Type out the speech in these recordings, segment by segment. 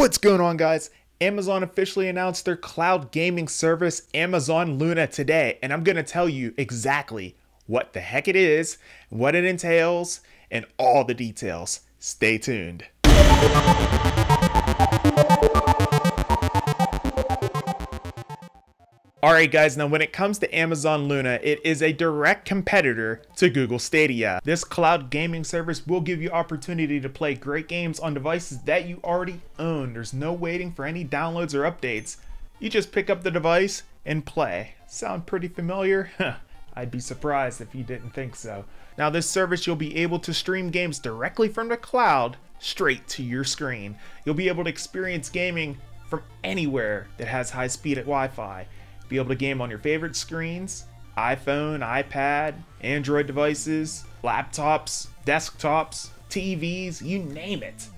What's going on, guys? Amazon officially announced their cloud gaming service, Amazon Luna, today, and I'm going to tell you exactly what the heck it is, what it entails, and all the details. Stay tuned. Alright guys, now when it comes to Amazon Luna, it is a direct competitor to Google Stadia. This cloud gaming service will give you opportunity to play great games on devices that you already own. There's no waiting for any downloads or updates. You just pick up the device and play. Sound pretty familiar? I'd be surprised if you didn't think so. Now this service you'll be able to stream games directly from the cloud straight to your screen. You'll be able to experience gaming from anywhere that has high speed at Wi-Fi be able to game on your favorite screens iPhone, iPad, Android devices, laptops, desktops, TVs, you name it.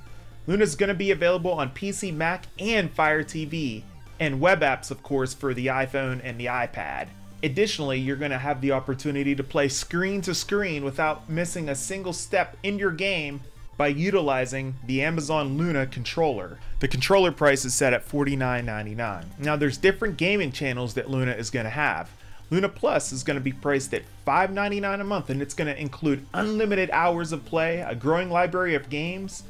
Luna is going to be available on PC, Mac, and Fire TV, and web apps, of course, for the iPhone and the iPad. Additionally, you're going to have the opportunity to play screen to screen without missing a single step in your game by utilizing the Amazon Luna controller. The controller price is set at $49.99. Now there's different gaming channels that Luna is going to have. Luna Plus is going to be priced at $5.99 a month and it's going to include unlimited hours of play, a growing library of games,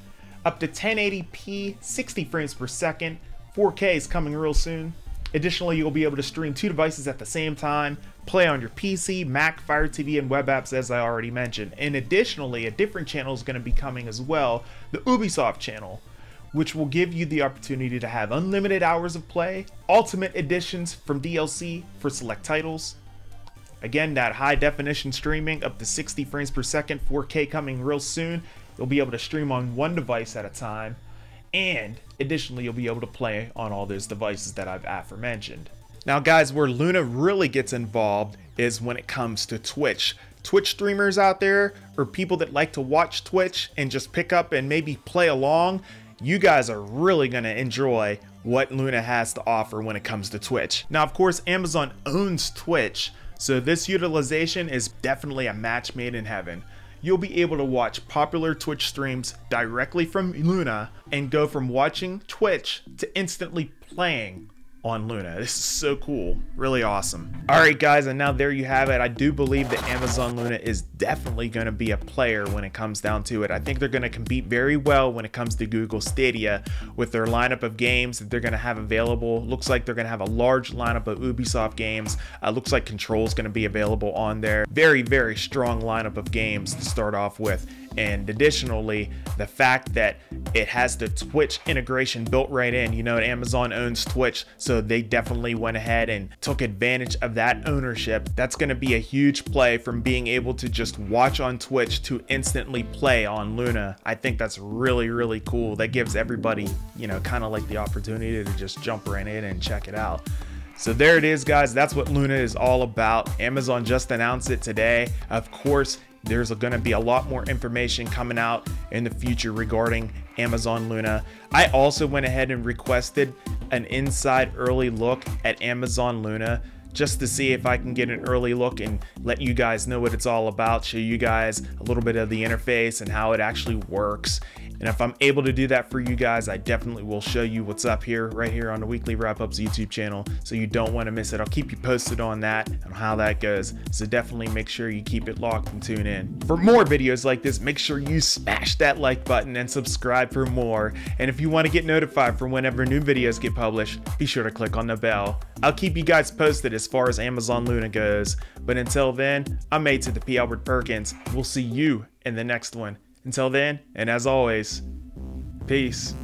up to 1080p, 60 frames per second, 4K is coming real soon, Additionally, you'll be able to stream two devices at the same time, play on your PC, Mac, Fire TV, and web apps as I already mentioned. And additionally, a different channel is going to be coming as well, the Ubisoft channel, which will give you the opportunity to have unlimited hours of play, ultimate editions from DLC for select titles. Again, that high definition streaming up to 60 frames per second, 4K coming real soon. You'll be able to stream on one device at a time and additionally you'll be able to play on all those devices that I've aforementioned. Now guys, where Luna really gets involved is when it comes to Twitch. Twitch streamers out there or people that like to watch Twitch and just pick up and maybe play along, you guys are really going to enjoy what Luna has to offer when it comes to Twitch. Now, of course, Amazon owns Twitch, so this utilization is definitely a match made in heaven you'll be able to watch popular Twitch streams directly from Luna and go from watching Twitch to instantly playing on Luna. This is so cool. Really awesome. All right, guys, and now there you have it. I do believe that Amazon Luna is definitely going to be a player when it comes down to it. I think they're going to compete very well when it comes to Google Stadia with their lineup of games that they're going to have available. Looks like they're going to have a large lineup of Ubisoft games. Uh, looks like Control is going to be available on there. Very, very strong lineup of games to start off with. And additionally, the fact that it has the Twitch integration built right in. You know, Amazon owns Twitch, so they definitely went ahead and took advantage of that ownership. That's going to be a huge play from being able to just watch on Twitch to instantly play on Luna. I think that's really, really cool. That gives everybody, you know, kind of like the opportunity to just jump right in and check it out. So there it is, guys. That's what Luna is all about. Amazon just announced it today. Of course, there's going to be a lot more information coming out in the future regarding Amazon Luna. I also went ahead and requested an inside early look at Amazon Luna just to see if I can get an early look and let you guys know what it's all about, show you guys a little bit of the interface and how it actually works. And if I'm able to do that for you guys, I definitely will show you what's up here, right here on the Weekly Wrap Ups YouTube channel. So you don't want to miss it. I'll keep you posted on that and how that goes. So definitely make sure you keep it locked and tune in. For more videos like this, make sure you smash that like button and subscribe for more. And if you want to get notified for whenever new videos get published, be sure to click on the bell. I'll keep you guys posted as far as Amazon Luna goes. But until then, I'm made to the P. Albert Perkins. We'll see you in the next one. Until then, and as always, peace.